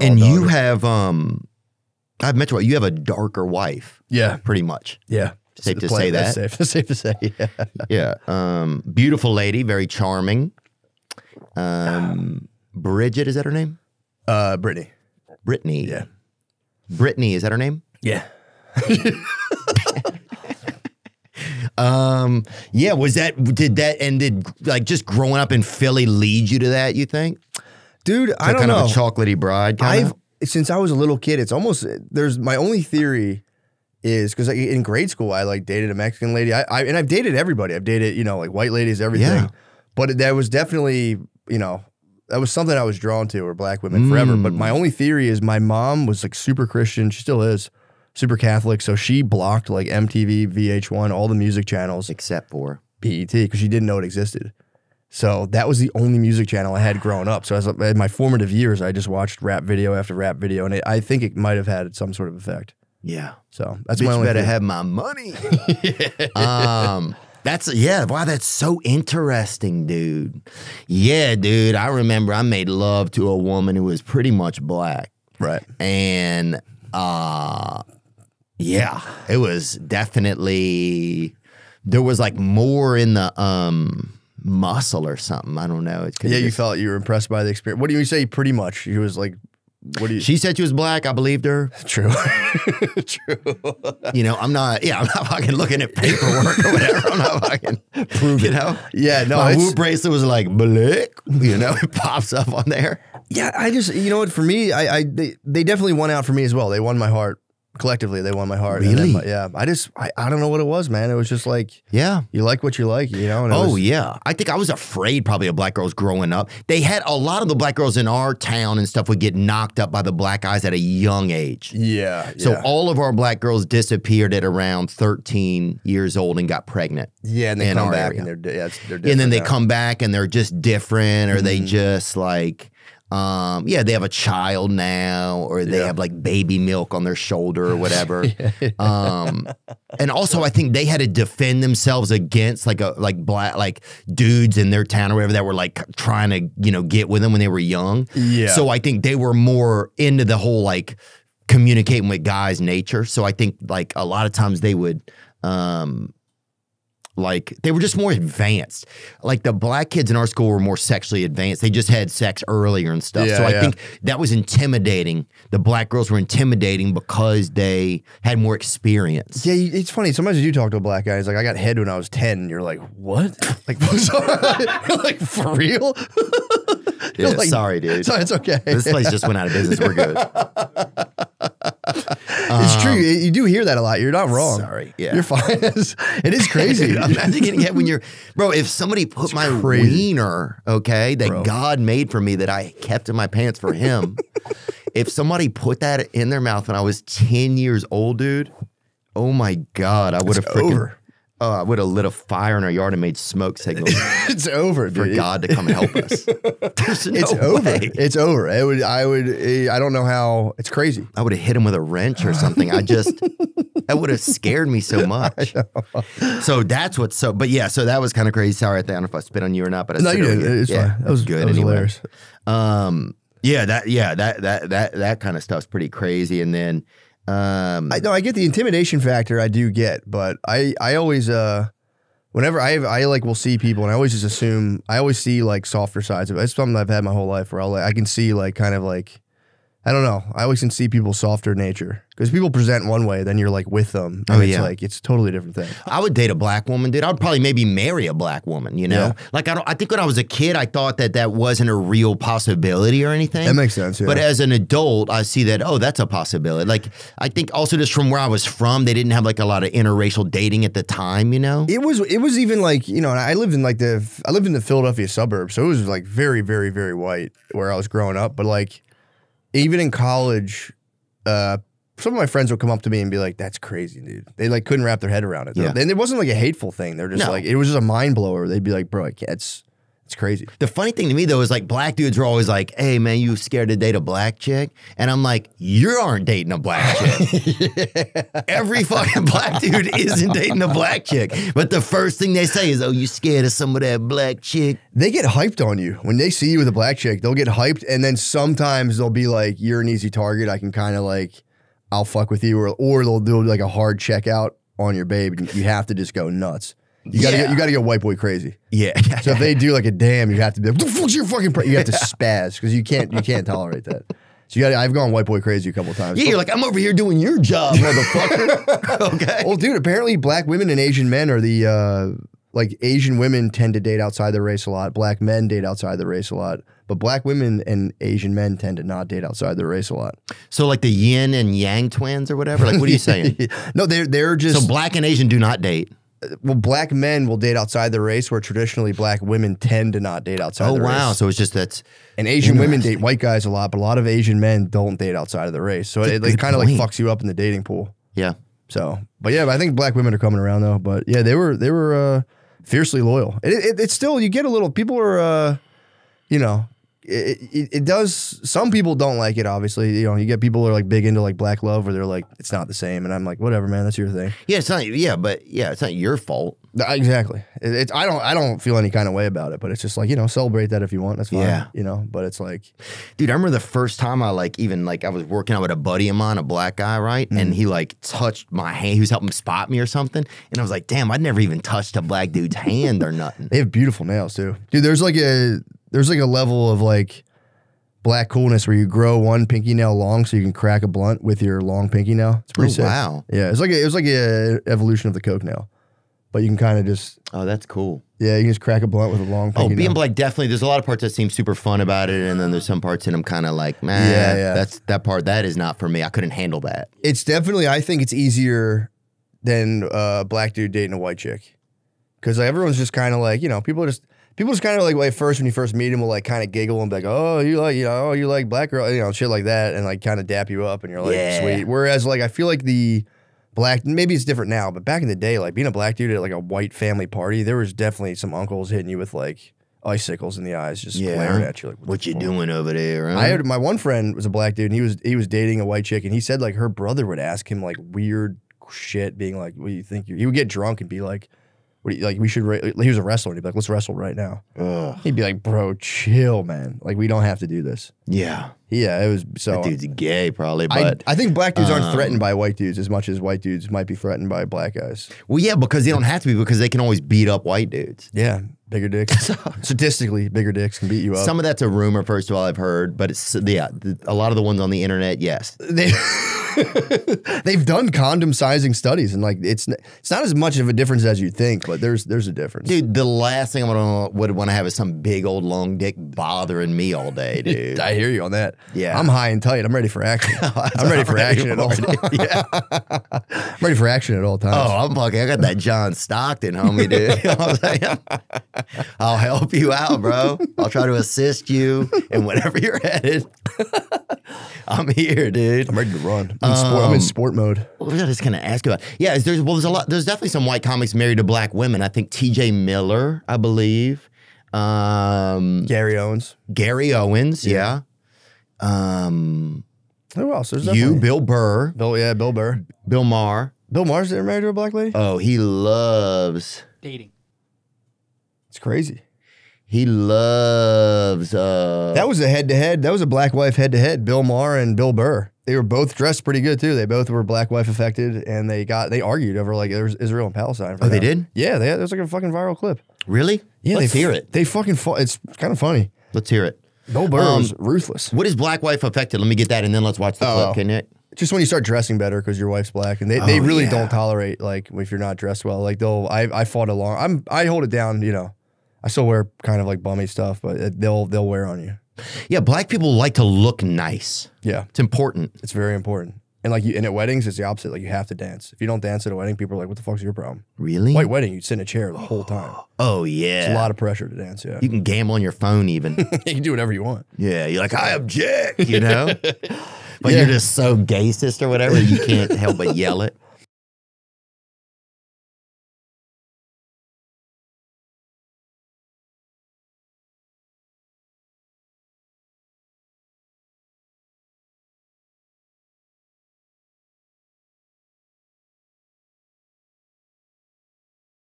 and dog you have um, I've mentioned you have a darker wife, yeah, pretty much. yeah. Safe to say that. Safe, safe to say. Yeah. Yeah. Um, beautiful lady, very charming. Um, Bridget, is that her name? Uh, Brittany. Brittany. Yeah. Brittany, is that her name? Yeah. Um, yeah, was that did that and did like just growing up in Philly lead you to that, you think? Dude, I don't kind know. of a chocolatey bride kind I've since I was a little kid, it's almost there's my only theory is because like, in grade school I like dated a Mexican lady. I, I and I've dated everybody. I've dated you know like white ladies, everything. Yeah. But that was definitely you know that was something I was drawn to, or black women forever. But Mm. my only theory is my mom was like super Christian. She still is super Catholic, so she blocked like MTV, VH1, all the music channels, except for BET, because she didn't know it existed. So that was the only music channel I had growing up. So as in my formative years, I just watched rap video after rap video, and it, I think it might have had some sort of effect. yeah. So that's Bitch my only better have my money. um, that's yeah. Wow, that's so interesting, dude. Yeah, dude. I remember I made love to a woman who was pretty much black, right. and uh, yeah, it was definitely there was like more in the um muscle or something. I don't know. It's Yeah, you felt you were impressed by the experience. What do you say? Pretty much, she was like, "What do you?" She said she was black. I believed her. True, true. You know, I'm not. Yeah, I'm not fucking looking at paperwork or whatever. I'm not fucking prove You know. Yeah, no, my whoop bracelet was like black. You know, it pops up on there. Yeah, I just you know what for me, I, I they, they definitely won out for me as well. They won my heart collectively. They won my heart. And then Really? yeah, I just I, I don't know what it was, man. It was just like Yeah. you like what you like, you know. And Oh was, yeah, I think I was afraid probably of black girls growing up. They had a lot of the black girls in our town and stuff would get knocked up by the black guys at a young age. yeah. So yeah. all of our black girls disappeared at around 13 years old and got pregnant. yeah, and they come back area. and they're yeah, they're and then they now. come back and they're just different or they Mhm. just like um yeah they have a child now or they Yeah. have like baby milk on their shoulder or whatever um and also i think they had to defend themselves against like a like black like dudes in their town or whatever that were like trying to you know get with them when they were young Yeah. so i think they were more into the whole like communicating with guys nature so i think like a lot of times they would um like they were just more advanced. Like the black kids in our school were more sexually advanced. They just had sex earlier and stuff. Yeah, so I yeah. think that was intimidating. The black girls were intimidating because they had more experience. Yeah, it's funny. Sometimes you talk to a black guy. He's like, "I got head when I was 10. And you're like, "What? Like, like for real?" Yeah, like, sorry, dude. So it's okay. This place just went out of business. We're good. It's true. Um, you do hear that a lot. You're not wrong. Sorry. Yeah. You're fine. It's- crazy. Dude, imagine getting hit when you're, bro. If somebody put my crazy. wiener, okay, that Bro. God made for me, that I kept in my pants for Him. if somebody put that in their mouth when I was ten years old, dude, oh my God, I would have freaking, over. Oh, I would have lit a fire in our yard and made smoke signals it's over, for dude. God to come and help us. No It's over. It's over. It would. I would. I don't know how. It's crazy. I would have hit him with a wrench or something. I just that would have scared me so much. So that's what's so. But yeah, so that was kind of crazy. Sorry, I don't know if I spit on you or not, but I No, you on did. It's yeah, fine. That was good. That was anyway. hilarious. Um, yeah, that yeah that that that that kind of stuff's pretty crazy. And then um, I no, I get the intimidation factor. I do get, but I I always uh whenever I I like will see people and I always just assume I always see like softer sides of it. It's something I've had my whole life where I'll like, I can see like kind of like I don't know. I always can see people's softer nature because people present one way, then you're like with them. And Oh, it's yeah. like it's a totally different thing. I would date a black woman, dude. I'd probably maybe marry a black woman. You know, Yeah. like I don't. I think when I was a kid, I thought that that wasn't a real possibility or anything. That makes sense. Yeah. But as an adult, I see that oh, that's a possibility. Like I think also just from where I was from, they didn't have like a lot of interracial dating at the time. You know, It was it was even like you know and I lived in like the I lived in the Philadelphia suburbs so it was like very very very white where I was growing up but like even in college uh some of my friends would come up to me and be like that's crazy dude they like couldn't wrap their head around it Yeah. and it wasn't like a hateful thing they're just No. like it was just a mind blower they'd be like bro I can't, it's it's crazy. The funny thing to me though is like black dudes are always like, "Hey man, you scared to date a black chick?" And I'm like, "You aren't dating a black chick. Every fucking black dude isn't dating a black chick." But the first thing they say is, "Oh, you scared of some of that black chick?" They get hyped on you when they see you with a black chick. They'll get hyped, and then sometimes they'll be like, "You're an easy target. I can kind of like, I'll fuck with you," or or they'll do like a hard checkout on your babe. and You have to just go nuts. You gotta Yeah. get, you gotta get white boy crazy. Yeah. So if they do like a damn, you have to be like, "What the your fucking?" You have to spaz because you can't you can't tolerate that. So you got. I've gone white boy crazy a couple times. yeah, you're like, "I'm over here doing your job, motherfucker." okay. Well, dude, apparently black women and Asian men are the uh, like Asian women tend to date outside their race a lot. Black men date outside the race a lot, but black women and Asian men tend to not date outside their race a lot. So like the yin and yang twins or whatever. Like, what are you saying? no, they're they're just so black and Asian do not date. Well, black men will date outside the race, where traditionally black women tend to not date outside. Oh the wow. race. So it's just that's And Asian women date white guys a lot, but a lot of Asian men don't date outside of the race. So it, it good kind of like fucks you up in the dating pool. yeah. So, but yeah, but I think black women are coming around though. But yeah, they were they were uh, fiercely loyal. It, it, it's still you get a little people are uh, you know it, it, it does. Some people don't like it. Obviously, you know you get people who are like big into like black love, where they're like it's not the same, and I'm like whatever, man, that's your thing. Yeah, it's not. Yeah, but yeah, it's not your fault. Exactly. It, it's I don't I don't feel any kind of way about it, but it's just like you know celebrate that if you want. That's fine. Yeah. You know, but it's like Dude, I remember the first time I like even like I was working out with a buddy of mine, a black guy, right? Mm. And he like touched my hand. He was helping spot me or something. And I was like, damn, I'd never even touched a black dude's hand or nothing. They have beautiful nails too, dude. There's like a there's like a level of like black coolness where you grow one pinky nail long so you can crack a blunt with your long pinky nail. It's pretty Oh, sick. wow. Yeah, it's like a, it was like a evolution of the coke nail, but you can kind of just Oh, that's cool. yeah you can just crack a blunt with a long Oh, being nail. black definitely. There's a lot of parts that seem super fun about it, and then there's some parts in them kind of like, man, Yeah, yeah. that's that part that is not for me. I couldn't handle that. it's definitely I think it's easier than uh, a black dude dating a white chick because everyone's just kind of like you know people are just. People just kind of like, like first when you first meet them will like kind of giggle and be like, "Oh, you like you know, oh, you like black girl, you know, shit like that," and like kind of dap you up, and you're like, Yeah. "Sweet." Whereas like I feel like the black, maybe it's different now, but back in the day, like being a black dude at like a white family party, there was definitely some uncles hitting you with like icicles in the eyes, just Yeah. glaring at you like, What the you fuck?" doing over there? I had my one friend was a black dude, and he was he was dating a white chick, and he said like her brother would ask him like weird shit, being like, "What do you think?" You? He would get drunk and be like, "What you like? We should." Ra-. He was a wrestler, and he'd be like, "Let's wrestle right now." Ugh. He'd be like, "Bro, chill, man. Like we don't have to do this." yeah, Yeah, it was so. that dude's gay probably, I, but I think black dudes aren't um, threatened by white dudes as much as white dudes might be threatened by black guys. well, yeah, because they don't have to be because they can always beat up white dudes. Yeah, bigger dicks. Statistically, bigger dicks can beat you up. Some of that's a rumor, first of all, I've heard, but it's yeah, the, a lot of the ones on the internet, yes. they they've done condom sizing studies and like it's it's not as much of a difference as you think, but there's there's a difference. Dude, the last thing I would, would want to have is some big old long dick bothering me all day, dude. I hear you on that. Yeah. I'm high and tight. I'm ready for action. I'm ready for action at all times. yeah. I'm ready for action at all times. Oh, I'm fucking. I got that John Stockton, homie, dude. You know what I'm saying? I'll help you out, bro. I'll try to assist you in whatever you're headed. I'm here, dude. I'm ready to run. I'm in, sport, I'm in Um, sport mode. What was I just gonna ask you about? Yeah, is there's well, there's a lot. There's definitely some white comics married to black women. I think T.J. Miller, I believe. Um, Gary Owens. Gary Owens, yeah. Um, Who else? There's you, Bill Burr, Bill, yeah, Bill Burr. Bill Maher. Bill Maher's ever married to a black lady? Oh, he loves. dating. It's crazy. He loves. Uh, That was a head to head. That was a black wife head to head. Bill Maher and Bill Burr. They were both dressed pretty good too. They both were black wife affected, and they got they argued over like there's Israel and Palestine. Oh, they did? Yeah, they, there's like a fucking viral clip. really. Yeah, let's they hear it. They fucking fu- it's kind of funny. Let's hear it. Bill Burr Um, was ruthless. What is black wife affected? Let me get that, and then let's watch the Oh. clip. Can you? Just when you start dressing better because your wife's black, and they, they Oh, really yeah. don't tolerate like if you're not dressed well. Like they'll I I fought along. I'm I hold it down. You know, I still wear kind of like bummy stuff, but it- they'll they'll wear on you. Yeah, black people like to look nice. Yeah, It's important. it's very important. And like you, and at weddings, it's the opposite. Like you have to dance. If you don't dance at a wedding, people are like, "What the fuck's your problem?" Really? White wedding, you sit in a chair the whole time. Oh yeah, It's a lot of pressure to dance. Yeah, You can gamble on your phone even. you can do whatever you want. yeah, you're like, I object, you know? But Yeah. you're just so gayist or whatever, you can't help but yell it.